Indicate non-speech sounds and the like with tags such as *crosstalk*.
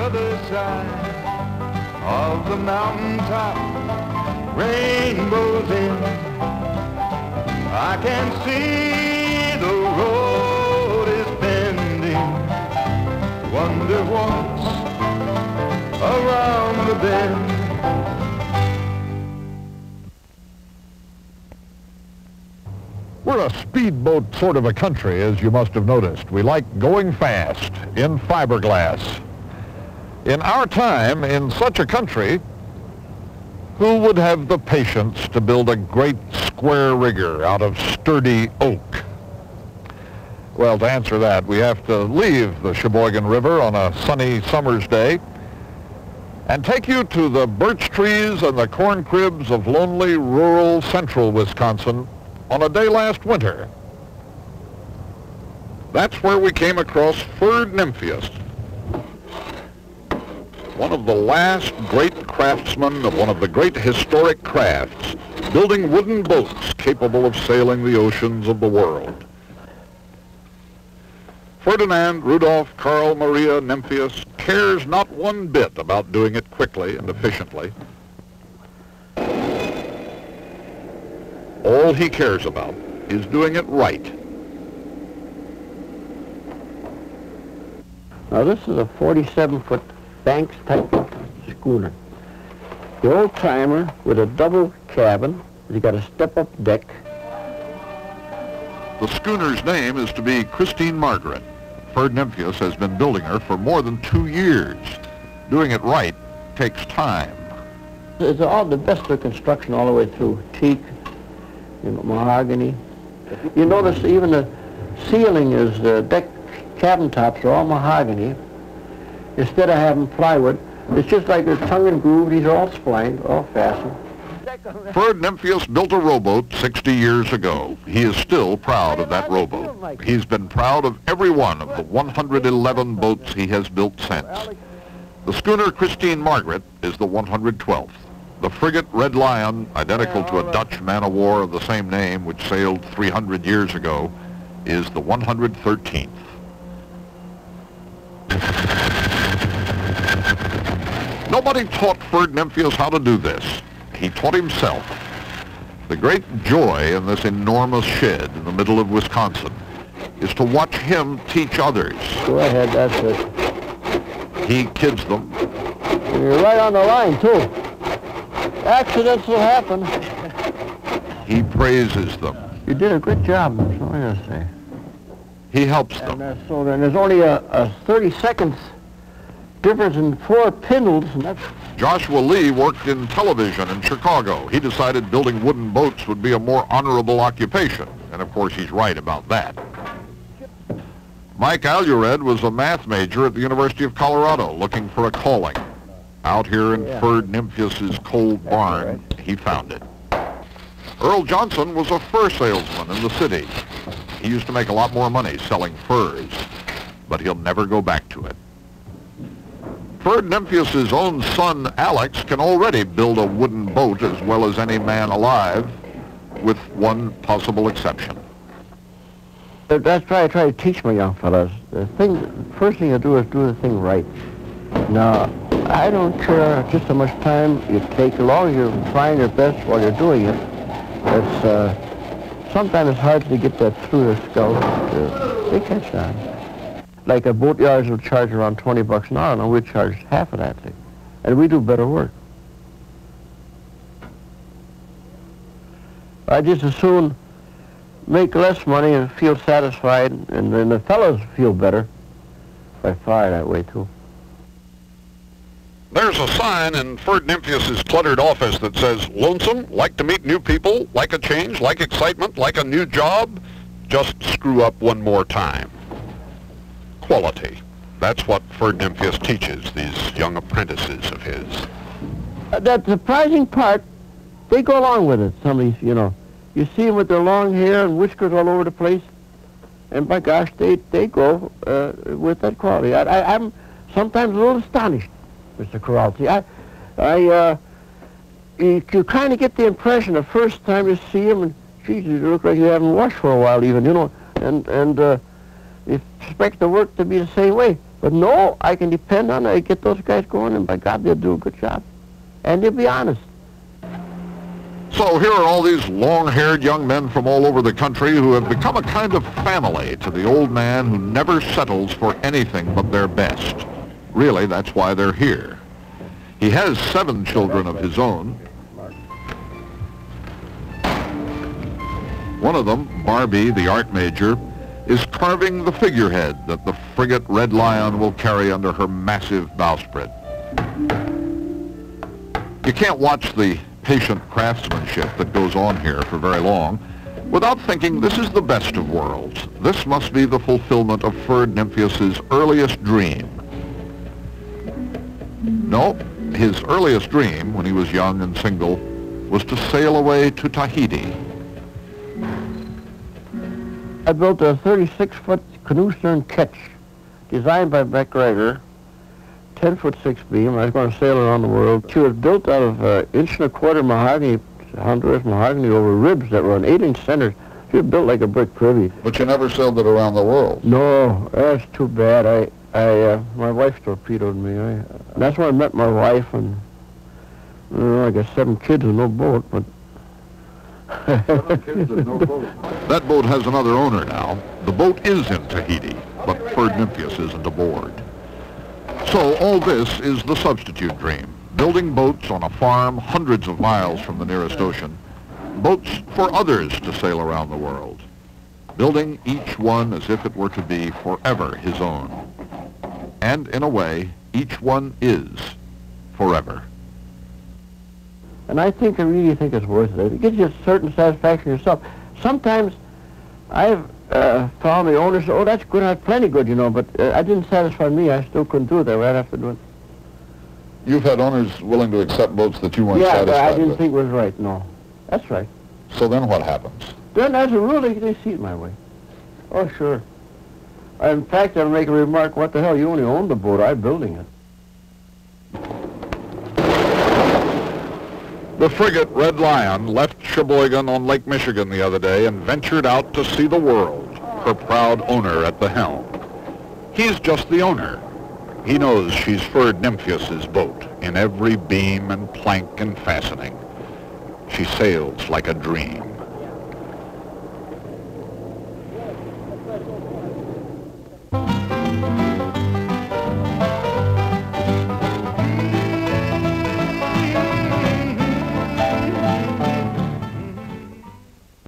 other side of the mountaintop, rainbows in. I can see the road is bending. Wonder what's around the bend. We're a speedboat sort of a country, as you must have noticed. We like going fast in fiberglass. In our time, in such a country, who would have the patience to build a great square rigger out of sturdy oak? Well, to answer that, we have to leave the Sheboygan River on a sunny summer's day and take you to the birch trees and the corn cribs of lonely rural central Wisconsin on a day last winter. That's where we came across Ferd Nymphius, one of the last great craftsmen of one of the great historic crafts, building wooden boats capable of sailing the oceans of the world. Ferdinand Rudolph Karl Maria Nymphius cares not one bit about doing it quickly and efficiently. All he cares about is doing it right. Now this is a 47-foot Banks type schooner. The old timer with a double cabin. You got a step-up deck. The schooner's name is to be Christine Margaret. Ferd Nymphius has been building her for more than two years. Doing it right takes time. It's all the best of construction all the way through. Teak, you know, mahogany. You notice even the ceiling is, the deck cabin tops are all mahogany. Instead of having plywood, it's just like a tongue and groove. These are all splined, all fastened. Ferd Nymphius built a rowboat 60 years ago. He is still proud of that rowboat. He's been proud of every one of the 111 boats he has built since. The schooner Christine Margaret is the 112th. The frigate Red Lion, identical to a Dutch man-of-war of the same name which sailed 300 years ago, is the 113th. Nobody taught Ferd Nymphius how to do this. He taught himself. The great joy in this enormous shed in the middle of Wisconsin is to watch him teach others. Go ahead, that's it. He kids them. You're right on the line, too. Accidents will happen. He praises them. You did a good job, all I say. He helps And them. uh, so then there's only a, a 30 seconds difference in four pintles, and that's Joshua Lee worked in television in Chicago. He decided building wooden boats would be a more honorable occupation. And of course, he's right about that. Mike Alured was a math major at the University of Colorado looking for a calling. Out here in Yeah. Ferd Nymphius's cold barn, he found it. Earl Johnson was a fur salesman in the city. He used to make a lot more money selling furs, but he'll never go back to it. Ferd Nymphius's own son, Alex, can already build a wooden boat as well as any man alive, with one possible exception. That's why I try to teach my young fellows. The thing, first thing you do is do the thing right. Now, I don't care just how much time you take, as long as you're trying your best while you're doing it. It's, uh, sometimes it's hard to get that through their skull. Uh, they catch on. Like a boat yards will charge around 20 bucks an hour, and we charge half of that thing. And we do better work. I just as soon make less money and feel satisfied, and then the fellows feel better by far that way too. There's a sign in Ferd Nymphius's cluttered office that says, lonesome, like to meet new people, like a change, like excitement, like a new job, just screw up one more time. Quality. That's what Ferd Nymphius teaches these young apprentices of his. Uh, that surprising part, they go along with it. Some of these, you know, you see them with their long hair and whiskers all over the place, and by gosh, they they go uh, with that quality. I, I'm sometimes a little astonished, Mr. Kuralt. I, I, uh, you, you kind of get the impression the first time you see them, and geez, you look like you haven't washed for a while, even, you know, and and uh, expect the work to be the same way. But no, I can depend on it. I get those guys going, and by God, they'll do a good job. And they'll be honest. So here are all these long-haired young men from all over the country who have become a kind of family to the old man who never settles for anything but their best. Really, that's why they're here. He has seven children of his own. One of them, Barbie, the art major, is carving the figurehead that the frigate Red Lion will carry under her massive bowsprit. You can't watch the patient craftsmanship that goes on here for very long without thinking this is the best of worlds. This must be the fulfillment of Ferd Nymphius's earliest dream. No, his earliest dream, when he was young and single, was to sail away to Tahiti. I built a 36-foot canoe stern ketch designed by Beck Reger, 10-foot 6 beam. I was going to sail around the world. She was built out of uh, inch and a quarter mahogany, Honduras mahogany over ribs that were an 8-inch centers. She was built like a brick privy. But you never sailed it around the world. No, that's too bad. I, I, uh, my wife torpedoed me. I, that's when I met my wife, and uh, I got seven kids and no boat. But *laughs* That boat has another owner now. The boat is in Tahiti, but Ferd Nymphius isn't aboard. So all this is the substitute dream. Building boats on a farm hundreds of miles from the nearest ocean. Boats for others to sail around the world. Building each one as if it were to be forever his own. And in a way, each one is forever. And I think, I really think it's worth it. It gives you a certain satisfaction yourself. Sometimes I've uh, found the owners, oh, that's good, that's plenty good, you know, but uh, I didn't satisfy me. I still couldn't do it. right after doing You've had owners willing to accept boats that you weren't yeah, satisfied but I didn't with. think was right, no. That's right. So then what happens? Then as a rule, they, they see it my way. Oh, sure. In fact, I'll make a remark, what the hell, you only own the boat, I'm building it. The frigate Red Lion left Sheboygan on Lake Michigan the other day and ventured out to see the world, her proud owner at the helm. He's just the owner. He knows she's Ferd Nymphius's boat in every beam and plank and fastening. She sails like a dream.